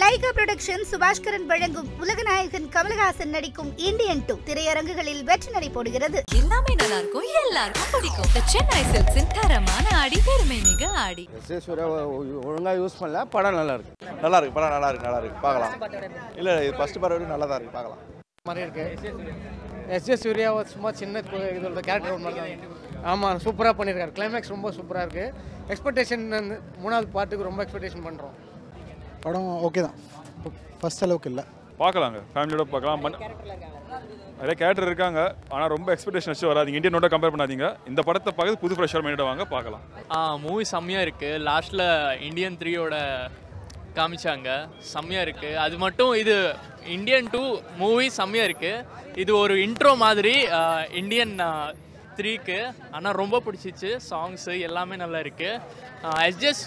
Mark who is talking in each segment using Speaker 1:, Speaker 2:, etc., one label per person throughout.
Speaker 1: Lyca production Subaskaran வழங்கும் உலகநாயகன் கமலஹாசன் நடிக்கும் Indian two திரையரங்குகளில் வெற்றி நடை போடுகிறது.
Speaker 2: எல்லாமே நல்லா இருக்கும் எல்லாருக்கும் பிடிக்கும். சென்னை சில்க்ஸின் தரமான ஆடி பெருமை மிக ஆடி
Speaker 3: ஒழுங்காக யூஸ் பண்ணல படம் நல்லா இருக்கு
Speaker 4: நல்லா இருக்கு படம் நல்லா இருக்கு நல்லா இருக்கு பார்க்கலாம். இல்லை இது ஃபர்ஸ்ட் படம் நல்லா தான் இருக்கு பார்க்கலாம்.
Speaker 5: மாதிரி இருக்கு. எஸ் ஜே சூர்யா சும்மா சின்ன இதோட கேரக்டர் மாதிரி தான் ஆமாம் சூப்பராக பண்ணியிருக்காரு கிளைமேக்ஸ் ரொம்ப சூப்பராக இருக்கு. எக்ஸ்பெக்டேஷன் மூணாவது பாட்டுக்கு ரொம்ப எக்ஸ்பெக்டேஷன் பண்ணுறோம்
Speaker 6: படம் ஓகே தான். ஃபர்ஸ்ட் அளவுக்கு இல்லை.
Speaker 7: பார்க்கலாங்க. ஃபேமிலியோட பார்க்கலாம். பட் நிறைய கேரக்டர் இருக்காங்க. ஆனால் ரொம்ப எக்ஸ்பெக்டேஷன் வச்சு வராதீங்க. இந்தியனோட கம்பேர் பண்ணாதீங்க. இந்த படத்தை பார்த்து புது ஃப்ரெஷர் மைண்டோட வாங்க பார்க்கலாம்.
Speaker 8: ஆ மூவி செம்மையாக இருக்குது லாஸ்ட்டில் இந்தியன் த்ரீயோட காமிச்சாங்க. செம்மையாக இருக்குது அது மட்டும் இது இந்தியன் டூ மூவி செம்மையாக இருக்குது இது ஒரு இன்ட்ரோ மாதிரி இந்தியன் த்ரீக்கு ஆனால் ரொம்ப பிடிச்சிச்சு. சாங்ஸு எல்லாமே நல்லா இருக்குது எஸ்ஜஸ்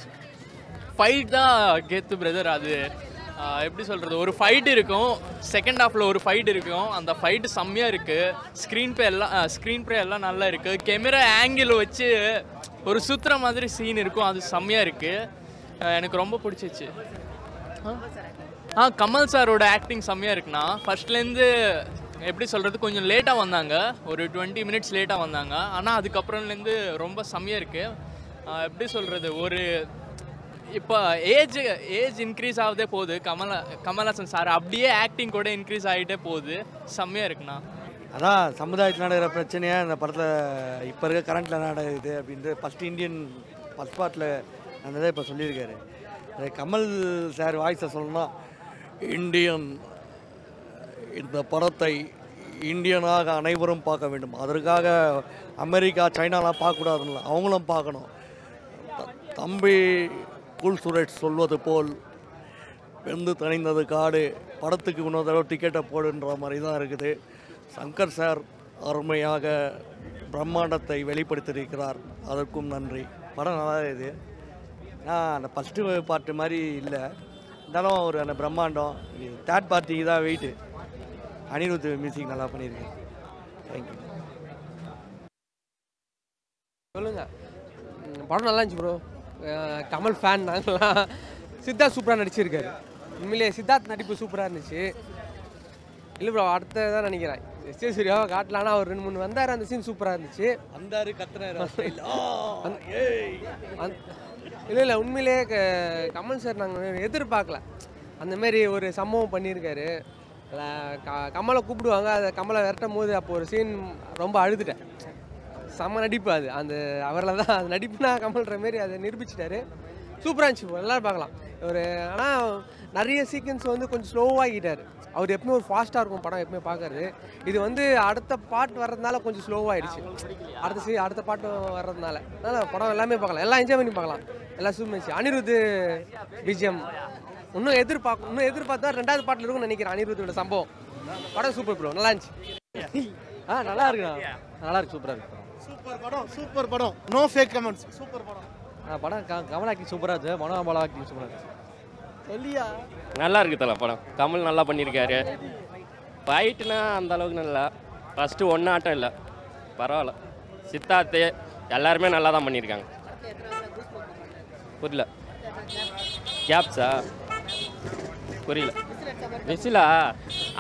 Speaker 8: ஃபைட் தான் கெத்து பிரதர் அது எப்படி சொல்கிறது ஒரு ஃபைட் இருக்கும். செகண்ட் ஹாஃபில் ஒரு ஃபைட் இருக்கும். அந்த ஃபைட்டு செம்மையாக இருக்குது ஸ்க்ரீன் ப்ளே எல்லாம் ஸ்க்ரீன் ப்ளே எல்லாம் நல்லா இருக்குது கேமரா ஆங்கிள் வச்சு ஒரு சுத்துற மாதிரி சீன் இருக்கும். அது செம்மையாக இருக்குது எனக்கு ரொம்ப பிடிச்சிச்சு. ஆ? ஆ கமல் சாரோட ஆக்டிங் செம்மையாக இருக்குண்ணா. ஃபர்ஸ்ட்லேருந்து எப்படி சொல்கிறது கொஞ்சம் லேட்டாக வந்தாங்க. ஒரு டுவெண்ட்டி மினிட்ஸ் லேட்டாக வந்தாங்க. ஆனால் அதுக்கப்புறம்லேருந்து ரொம்ப செம்மையாக இருக்குது எப்படி சொல்கிறது ஒரு இப்போ ஏஜ் ஏஜ் இன்க்ரீஸ் ஆகுதே போகுது. கமல கமல்ஹாசன் சார் அப்படியே ஆக்டிங் கூட இன்க்ரீஸ் ஆகிட்டே போகுது. செம்மையாக இருக்குண்ணா.
Speaker 9: அதான் சமுதாயத்தில் நடக்கிற பிரச்சனையாக இந்த படத்தில் இப்போ இருக்க கரண்ட்டில் நடக்குது அப்படின்ட்டு ஃபஸ்ட் இந்தியன் ஃபஸ்ட் பார்ட்டில் அந்த இதை இப்போ சொல்லியிருக்காரு. கமல் சார் வாய்ஸை சொல்லணும்னா இந்தியன் இந்த படத்தை இந்தியனாக அனைவரும் பார்க்க வேண்டும். அதற்காக அமெரிக்கா சைனாலாம் பார்க்கக்கூடாதுன்னு அவங்களும் பார்க்கணும். த- தம்பி குல் சுரேஷ் சொல்வது போல் வெந்து தணிந்தது காடு படத்துக்கு இன்னொரு தடவை டிக்கெட்டை போடுன்ற மாதிரி தான் இருக்குது. சங்கர் சார் அருமையாக பிரம்மாண்டத்தை வெளிப்படுத்தியிருக்கிறார். அதற்கும் நன்றி. படம் நல்லா இது நான் அந்த ஃபஸ்ட்டு பார்ட்டு மாதிரி இல்லை. இருந்தாலும் ஒரு அந்த பிரம்மாண்டம் தேர்ட் பார்ட்டிக்கு தான் வெயிட்டு. அனிருத் மியூசிக் நல்லா பண்ணியிருக்கேன் தேங்க்யூ
Speaker 5: சொல்லுங்கள் படம் நல்லா இருந்துச்சு ப்ரோ கமல் ஃபேன் நாங்களாம் சித்தார்த் சூப்பராக நடிச்சிருக்காரு. உண்மையிலேயே சித்தார்த் நடிப்பு சூப்பராக இருந்துச்சு. இல்லை ப்ரோ அடுத்த தான் நினைக்கிறேன். எஸ். ஏ சூர்யாவை காட்டலான்னா அவர் ரெண்டு மூணு வந்தார் அந்த சீன் சூப்பராக இருந்துச்சு.
Speaker 9: வந்தாரு கத்துனாரு
Speaker 5: இல்லை. இல்லை உண்மையிலேயே க- கமல் சார் நாங்கள் எதிர்பார்க்கல. அந்த மாதிரி ஒரு சம்பவம் பண்ணியிருக்காரு. கமலை கூப்பிடுவாங்க அதை கமலை விரட்டும் போது அப்போ ஒரு சீன் ரொம்ப அழுதுட்டேன். செம்ம நடிப்பு அது. அந்த அவரில் தான் அது நடிப்புனா கமல்ன்ற மாரி அதை நிரூபிச்சிட்டாரு. சூப்பராக இருந்துச்சு எல்லோரும் பார்க்கலாம். ஒரு ஆனால் நிறைய சீக்வன்ஸ் வந்து கொஞ்சம் ஸ்லோவாகிட்டார் அவர் எப்பவுமே ஒரு ஃபாஸ்ட்டாக இருக்கும் படம் எப்பவுமே பார்க்கறது. இது வந்து அடுத்த பாட்டு வர்றதுனால கொஞ்சம் ஸ்லோவாகிடுச்சு அடுத்த சீ அடுத்த பாட்டு வர்றதுனால. அதனால் படம் எல்லாமே பார்க்கலாம். எல்லாம் என்ஜாய் பண்ணி பார்க்கலாம். எல்லாம் சூப்பர் இருந்துச்சு. அனிருத் பிஜிஎம் இன்னும் எதிர்பார்க்க இன்னும் எதிர்பார்த்தா ரெண்டாவது பாட்டில் இருக்கும்னு நினைக்கிறேன் அனிருத்தோட சம்பவம். படம் சூப்பர் ப்ரோ நல்லா இருந்துச்சு.
Speaker 9: ஆ நல்லா இருக்குண்ணா நல்லா இருக்கு சூப்பராக இருக்கு.
Speaker 6: சூப்பர் படம் சூப்பர் படம். நோ ஃபேக் கமெண்ட்ஸ் சூப்பர் படம்.
Speaker 9: படம் க கமல் ஆக்டிங் சூப்பராக இருந்துச்சு. மனோபாலா ஆக்டிங் சூப்பராக இருந்துச்சு.
Speaker 6: சொல்லியா?
Speaker 10: நல்லா இருக்கு தல படம். கமல் நல்லா பண்ணியிருக்காரு ஃபைட்டுனா அந்த அளவுக்கு நல்லா ஃபஸ்ட்டு ஒன்றாட்டம் இல்லை. பரவாயில்ல. சித்தார்த்து எல்லாருமே நல்லா தான் பண்ணியிருக்காங்க புரியல. கேப்ஸா புரியல. விசிலா?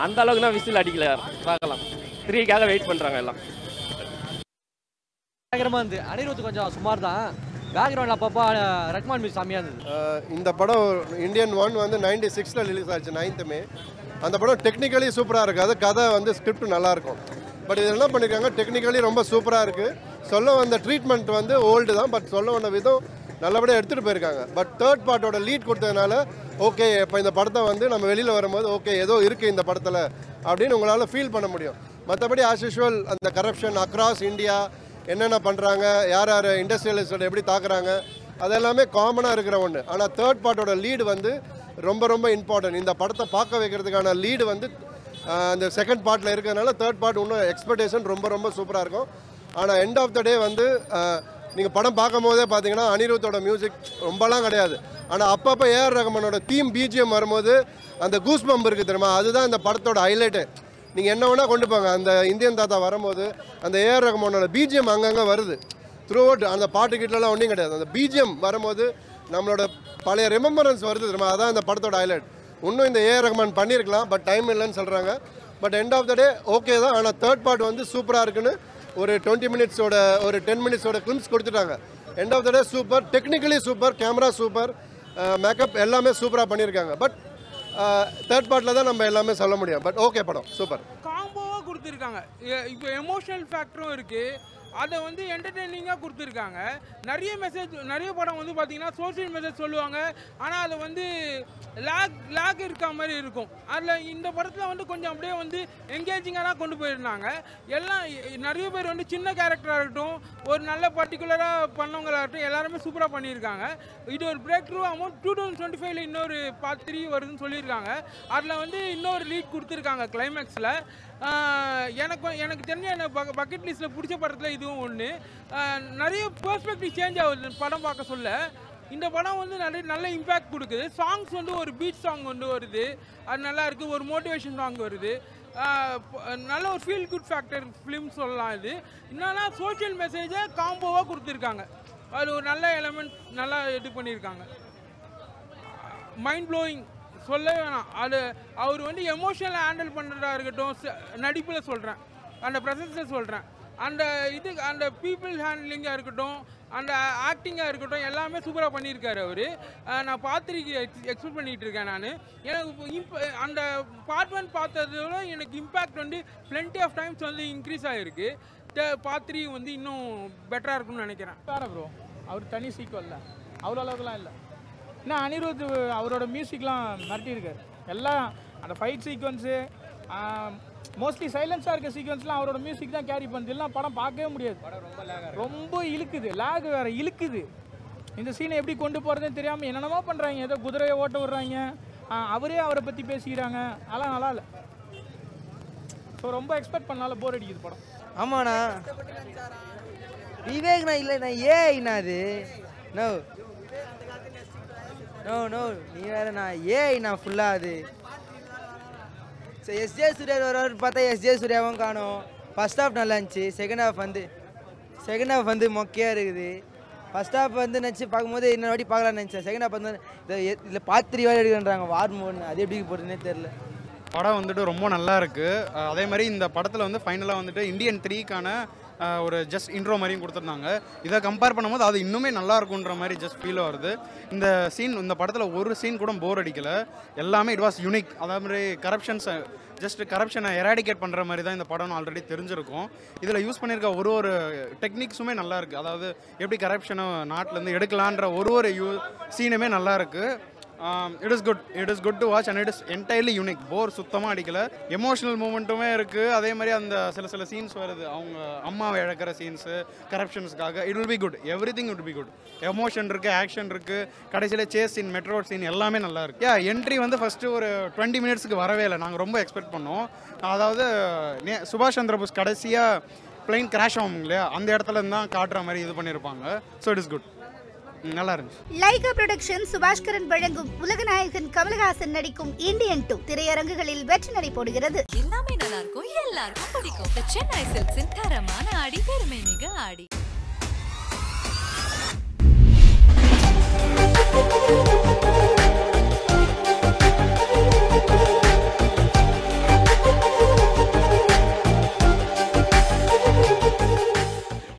Speaker 10: அந்த அளவுக்கு தான் விசில் அடிக்கல. பார்க்கலாம். த்ரீக்காக வெயிட் பண்ணுறாங்க எல்லாம்.
Speaker 9: பயங்கரமாக இருந்து அனிருத் கொஞ்சம் சுமார் தான் பேக்ரவுண்டில் அப்பப்போ ரஹ்மான் மியூசிக் செம்மையாக இருந்தது.
Speaker 3: இந்த படம் இந்தியன் ஒன் வந்து நைன்டி சிக்ஸில் ரிலீஸ் ஆச்சு நைன்த்து மே. அந்த படம் டெக்னிக்கலி சூப்பராக இருக்காது கதை வந்து ஸ்கிரிப்ட் நல்லா இருக்கும் பட் இது என்ன பண்ணியிருக்காங்க டெக்னிக்கலி ரொம்ப சூப்பராக இருக்குது சொல்ல வந்த ட்ரீட்மெண்ட் வந்து ஓல்டு தான். பட் சொல்ல வந்த விதம் நல்லபடியாக எடுத்துகிட்டு போயிருக்காங்க. பட் தேர்ட் பார்ட்டோட லீட் கொடுத்ததுனால ஓகே இப்போ இந்த படத்தை வந்து நம்ம வெளியில் வரும்போது ஓகே ஏதோ இருக்குது இந்த படத்தில் அப்படின்னு உங்களால் ஃபீல் பண்ண முடியும். மற்றபடி ஆஸ் யூஷுவல் அந்த கரப்ஷன் அக்ராஸ் இந்தியா என்னென்ன பண்ணுறாங்க யார் யார் இண்டஸ்ட்ரியலிஸ்டோட எப்படி தாக்குறாங்க அதெல்லாமே காமனாக இருக்கிற ஒன்று ஆனால் தேர்ட் பார்ட்டோட லீடு வந்து ரொம்ப ரொம்ப இம்பார்ட்டன்ட் இந்த படத்தை பார்க்க வைக்கிறதுக்கான லீடு வந்து அந்த செகண்ட் பார்ட்டில் இருக்கிறதுனால தேர்ட் பார்ட் இன்னும் எக்ஸ்பெக்டேஷன் ரொம்ப ரொம்ப சூப்பராக இருக்கும். ஆனால் எண்ட் ஆஃப் த டே வந்து நீங்கள் படம் பார்க்கும் போதே பார்த்தீங்கன்னா அனிருத்தோட மியூசிக் ரொம்பலாம் கிடையாது. ஆனால் அப்பப்போ ஏஆர் ரஹ்மானோட தீம் பிஜிஎம் வரும்போது அந்த கூஸ் பம்ப் இருக்குது தெரியுமா? அதுதான் இந்த படத்தோட ஹைலைட்டு நீங்கள் என்ன வேணால் கொண்டு போங்க. அந்த இந்தியன் தாத்தா வரும்போது அந்த ஏஆர் ரஹ்மானோட பிஜிஎம் அங்கங்கே வருது. த்ரூ அவுட் அந்த பாட்டு கிட்டலாம் ஒன்றும் கிடையாது. அந்த பிஜிஎம் வரும்போது நம்மளோட பழைய ரிமெம்பரன்ஸ் வருது தெரியுமா? அதான் இந்த படத்தோட ஹைலைட் இன்னும் இந்த ஏஆர் ரஹ்மான் பண்ணியிருக்கலாம் பட் டைம் இல்லைன்னு சொல்கிறாங்க but end of the day okay தான். ஆனால் தேர்ட் பார்ட் வந்து சூப்பராக இருக்குன்னு ஒரு டுவெண்ட்டி மினிட்ஸோட ஒரு டென் மினிட்ஸோட கிளிம்ஸ் கொடுத்துட்டாங்க. End of the day super technically super camera super makeup எல்லாமே சூப்பராக பண்ணியிருக்காங்க. பட் தேர்ட் பார்ட்டில் தான் நம்ம எல்லாமே சொல்ல முடியும். பட் ஓகே படம் சூப்பர்
Speaker 11: காம்போவாக கொடுத்துருக்காங்க. இப்போ எமோஷனல் ஃபேக்டரும் இருக்குது அதை வந்து என்டர்டெய்னிங்காக கொடுத்துருக்காங்க. நிறைய மெசேஜ் நிறைய படம் வந்து பார்த்தீங்கன்னா சோஷியல் மெசேஜ் சொல்லுவாங்க. ஆனால் அது வந்து லேக் லேக் இருக்க மாதிரி இருக்கும். அதில் இந்த படத்தில் வந்து கொஞ்சம் அப்படியே வந்து என்கேஜிங்காக தான் கொண்டு போயிருந்தாங்க. எல்லாம் நிறைய பேர் வந்து சின்ன கேரக்டராக இருக்கட்டும் ஒரு நல்ல பர்டிகுலராக பண்ணவங்களாகட்டும் எல்லாருமே சூப்பராக பண்ணியிருக்காங்க. இது ஒரு breakthrough amount two thousand twenty ஃபைவ்ல இன்னொரு பார்ட் த்ரீ வருதுன்னு சொல்லியிருக்காங்க. அதில் வந்து இன்னொரு லீட் கொடுத்துருக்காங்க கிளைமேக்ஸில் எனக்கு எனக்கு தெரிஞ்ச எனக்கு பக்கெட் லிஸ்ட்டில் பிடிச்ச படத்தில் இதுவும் ஒன்று நிறைய பெர்ஸ்பெக்டிவ் சேஞ்ச் ஆகுது படம் பார்க்க சொல்ல. இந்த படம் வந்து நிறைய நல்ல இம்பேக்ட் கொடுக்குது. சாங்ஸ் வந்து ஒரு பீட் சாங் வந்து வருது. அது நல்லா இருக்குது ஒரு மோட்டிவேஷன் சாங் வருது. நல்ல ஒரு ஃபீல் குட் ஃபேக்டர் ஃபிலிம் சொல்லலாம் இது. என்னன்னா சோஷியல் மெசேஜை காம்போவாக கொடுத்துருக்காங்க. அது ஒரு நல்ல எலமெண்ட் நல்லா இது பண்ணியிருக்காங்க. மைண்ட் ப்ளோயிங் சொல்லவே வேணாம். அது அவர் வந்து எமோஷனலாக ஹேண்டில் பண்ணுறதா இருக்கட்டும் நடிப்பில் சொல்கிறேன் அந்த ப்ரெசன்ஸில் சொல்கிறேன் அந்த இது அந்த பீப்புள் ஹேண்ட்லிங்காக இருக்கட்டும் அந்த ஆக்டிங்காக இருக்கட்டும் எல்லாமே சூப்பராக பண்ணியிருக்காரு அவர். நான் பார்த்துருக்கு எக்ஸ்பெக்ட் பண்ணிகிட்டு இருக்கேன் நான். எனக்கு இம்ப அந்த பார்ட் ஒன் பார்த்ததோட எனக்கு இம்பேக்ட் வந்து பிளென்டி ஆஃப் டைம்ஸ் வந்து இன்க்ரீஸ் ஆகிருக்கு பார்ட் த்ரீ வந்து இன்னும் பெட்டராக இருக்கும்னு நினைக்கிறேன்.
Speaker 12: வேறு ப்ரோ அவர் தனி சீக்வல்ல அவ்வளோ அளவுக்குலாம் இல்லை. என்ன அனிருத் அவரோட மியூசிக்லாம் மிரட்டியிருக்காரு. எல்லாம் அந்த ஃபைட் சீக்வன்ஸு மோஸ்ட்லி சைலன்ஸாக இருக்க சீக்வன்ஸ்லாம் அவரோட மியூசிக் தான் கேரி பண்ணுது. படம் பார்க்கவே முடியாது. ரொம்ப இழுக்குது. லேக் வேற இழுக்குது. இந்த சீனை எப்படி கொண்டு போகிறதுன்னு தெரியாமல் என்னென்னமோ பண்ணுறாங்க ஏதோ குதிரையை ஓட்ட விடுறாங்க. அவரே அவரை பற்றி பேசிக்கிறாங்க. அதெல்லாம் நல்லா இல்லை. ஸோ ரொம்ப எக்ஸ்பெக்ட் பண்ணால போர் அடிக்குது படம்.
Speaker 13: ஆமாண்ணா. விவேக்ண்ணா இல்லைண்ணா ஏஐண்ணா அது. நோ நோ நோ நீ வேறேண்ணா ஏஐ நான் ஃபுல்லாக அது. சரி எஸ்ஜே சூர்யா வர பார்த்தா எஸ்ஜே சூர்யாவும் காணும். ஃபஸ்ட் ஹாஃப் நல்லா இருந்துச்சு. செகண்ட் ஹாஃப் வந்து செகண்ட் ஹாஃப் வந்து மொக்கையாக இருக்குது. ஃபஸ்ட் ஹாஃப் வந்து நினச்சி பார்க்கும்போது இன்னொரு வாட்டி பார்க்கலாம்னு நினச்சேன். செகண்ட் ஹாஃப் வந்து இதில் பாத்திரி வேலை எடுக்கன்றாங்க வார் மோட்னு அது எப்படி போடுறதுனே தெரில
Speaker 6: படம் வந்துட்டு ரொம்ப நல்லா இருக்குது அதே மாதிரி இந்த படத்தில் வந்து ஃபைனலாக வந்துட்டு இந்தியன் த்ரீக்கான ஒரு ஜஸ்ட் இன்ட்ரோ மாதிரியும் கொடுத்துருந்தாங்க. இதை கம்பேர் பண்ணும்போது அது இன்னுமே நல்லா இருக்குன்ற மாதிரி ஜஸ்ட் ஃபீல் வருது. இந்த சீன் இந்த படத்தில் ஒரு சீன் கூட போர் அடிக்கலை. எல்லாமே இட் வாஸ் யூனிக் அதே மாதிரி கரப்ஷன்ஸை ஜஸ்ட் கரப்ஷனை எராடிகேட் பண்ணுற மாதிரி தான் இந்த படம் ஆல்ரெடி தெரிஞ்சிருக்கும். இதில் யூஸ் பண்ணியிருக்க ஒரு ஒரு டெக்னிக்ஸுமே நல்லா இருக்குது அதாவது எப்படி கரப்ஷனை நாட்டிலேருந்து எடுக்கலான்ற ஒரு ஒரு யூ சீனுமே நல்லா இருக்குது it is good it is good to watch and it is entirely unique bore சுத்தமாக அடிக்கல. எமோஷனல் மூமெண்ட்டுமே இருக்குது அதே மாதிரி அந்த சில சில சீன்ஸ் வருது. அவங்க அம்மாவை இழக்கிற scenes கரப்ஷன்ஸ்க்காக it will be good everything it be good emotion இருக்குது ஆக்ஷன் இருக்குது கடைசியில் சேஸ் சீன் மெட்ரோ சீன் எல்லாமே நல்லா இருக்கு. யா என்ட்ரி வந்து ஃபஸ்ட்டு ஒரு டுவெண்ட்டி மினிட்ஸ்க்கு வரவே இல்லை. நாங்கள் ரொம்ப எக்ஸ்பெக்ட் பண்ணோம். அதாவது நே- சுபாஷ் சந்திரபோஸ் கடைசியாக பிளைன் கிராஷ் ஆகும் இல்லையா? அந்த இடத்துல இருந்தால் தான் காட்டுற மாதிரி இது பண்ணியிருப்பாங்க ஸோ இட் இஸ் குட் நல்லா இருந்துச்சு
Speaker 1: லைகா புரொடக்ஷன் சுபாஷ்கரன் வழங்கும் உலகநாயகன் கமல்ஹாசன் நடிக்கும் இந்தியன் டூ திரையரங்குகளில் வெற்றி நடை போடுகிறது.
Speaker 2: எல்லாமே நல்லா இருக்கும் எல்லாருக்கும் பிடிக்கும். சென்னை சில்க்ஸின் தரமான ஆடி பெருமை மிக ஆடி. thank you